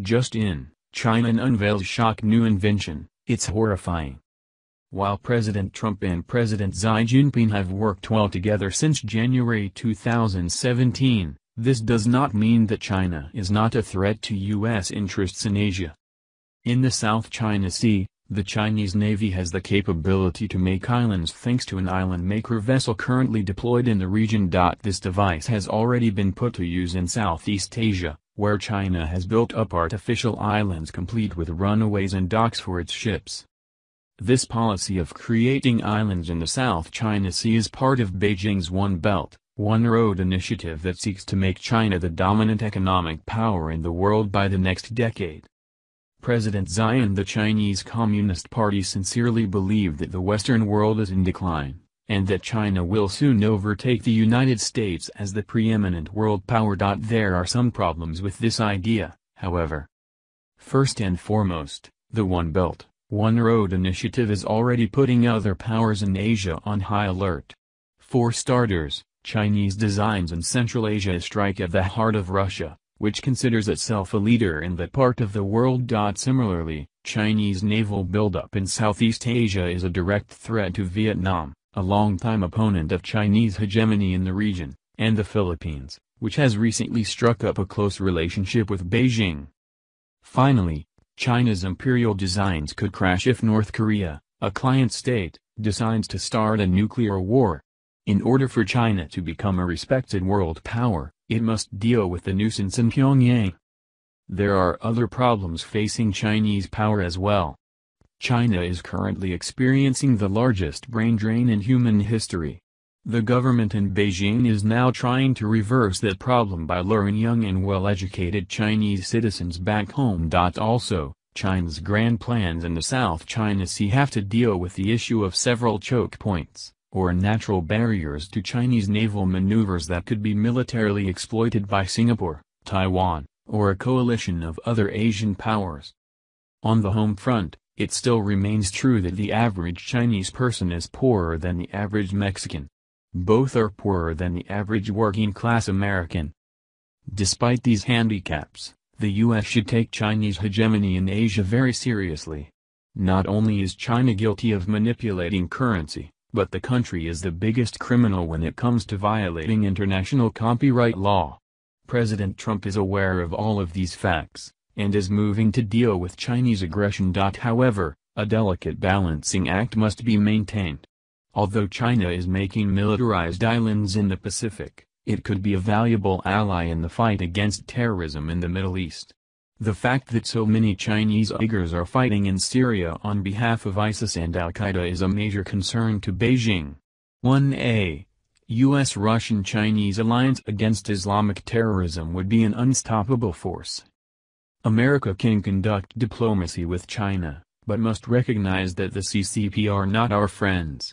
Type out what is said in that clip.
Just in, China unveils shock new invention, it's horrifying. While President Trump and President Xi Jinping have worked well together since January 2017, this does not mean that China is not a threat to U.S. interests in Asia. In the South China Sea, the Chinese Navy has the capability to make islands thanks to an island maker vessel currently deployed in the region. This device has already been put to use in Southeast Asia, where China has built up artificial islands complete with runways and docks for its ships. This policy of creating islands in the South China Sea is part of Beijing's One Belt, One Road initiative that seeks to make China the dominant economic power in the world by the next decade. President Xi and the Chinese Communist Party sincerely believe that the Western world is in decline, and that China will soon overtake the United States as the preeminent world power. There are some problems with this idea, however. First and foremost, the One Belt, One Road initiative is already putting other powers in Asia on high alert. For starters, Chinese designs in Central Asia strike at the heart of Russia, which considers itself a leader in that part of the world. Similarly, Chinese naval buildup in Southeast Asia is a direct threat to Vietnam, a longtime opponent of Chinese hegemony in the region, and the Philippines, which has recently struck up a close relationship with Beijing. Finally, China's imperial designs could crash if North Korea, a client state, decides to start a nuclear war. In order for China to become a respected world power, it must deal with the nuisance in Pyongyang. There are other problems facing Chinese power as well. China is currently experiencing the largest brain drain in human history. The government in Beijing is now trying to reverse that problem by luring young and well-educated Chinese citizens back home. Also, China's grand plans in the South China Sea have to deal with the issue of several choke points or natural barriers to Chinese naval maneuvers that could be militarily exploited by Singapore, Taiwan, or a coalition of other Asian powers. On the home front, it still remains true that the average Chinese person is poorer than the average Mexican. Both are poorer than the average working-class American. Despite these handicaps, the U.S. should take Chinese hegemony in Asia very seriously. Not only is China guilty of manipulating currency, but the country is the biggest criminal when it comes to violating international copyright law. President Trump is aware of all of these facts, and is moving to deal with Chinese aggression. However, a delicate balancing act must be maintained. Although China is making militarized islands in the Pacific, it could be a valuable ally in the fight against terrorism in the Middle East. The fact that so many Chinese Uyghurs are fighting in Syria on behalf of ISIS and al-Qaeda is a major concern to Beijing. 1a. U.S.-Russian-Chinese alliance against Islamic terrorism would be an unstoppable force. America can conduct diplomacy with China, but must recognize that the CCP are not our friends.